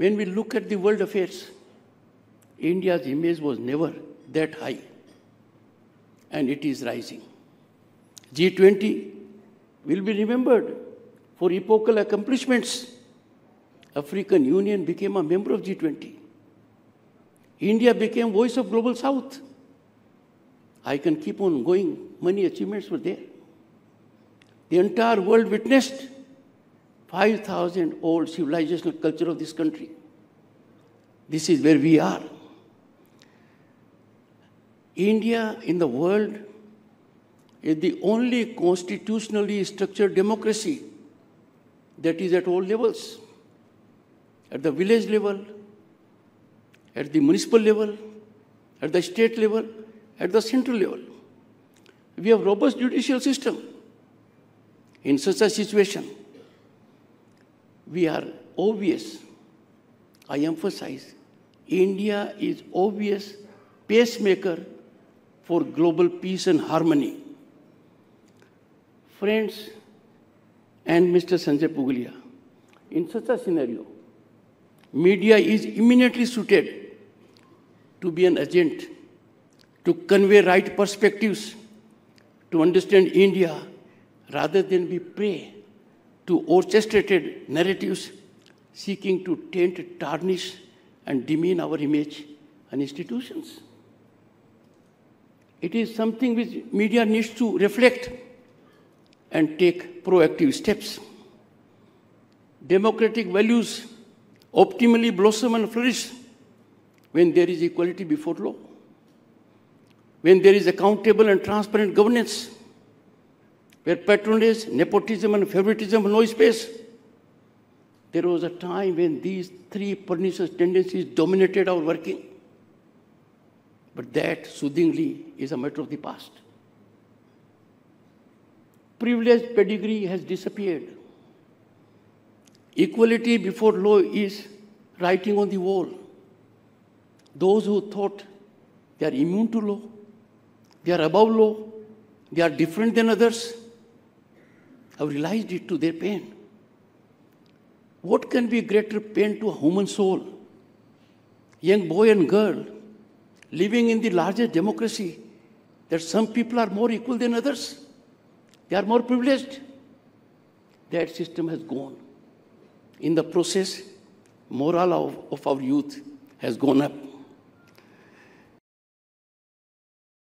When we look at the world affairs, India's image was never that high, and it is rising. G20 will be remembered for epochal accomplishments. African Union became a member of G20. India became voice of global south. I can keep on going. Many achievements were there. The entire world witnessed 5,000 old civilizational culture of this country. This is where we are. India in the world is the only constitutionally structured democracy that is at all levels at the village level, at the municipal level, at the state level, at the central level. We have robust judicial system. In such a situation, we are obvious. I emphasize, India is obvious pacemaker for global peace and harmony. Friends and Mr. Sanjay Pugalia, in such a scenario, media is eminently suited to be an agent to convey right perspectives, to understand India, rather than be prey to orchestrated narratives seeking to taint, tarnish, and demean our image and institutions. It is something which media needs to reflect and take proactive steps. Democratic values optimally blossom and flourish when there is equality before law, when there is accountable and transparent governance, where patronage, nepotism, and favoritism have no space. There was a time when these three pernicious tendencies dominated our working. But that, soothingly, is a matter of the past. Privileged pedigree has disappeared. Equality before law is writing on the wall. Those who thought they are immune to law, they are above law, they are different than others, have realized it to their pain. What can be greater pain to a human soul? Young boy and girl living in the largest democracy, that some people are more equal than others. They are more privileged. That system has gone. In the process, morale of, of our youth has gone up.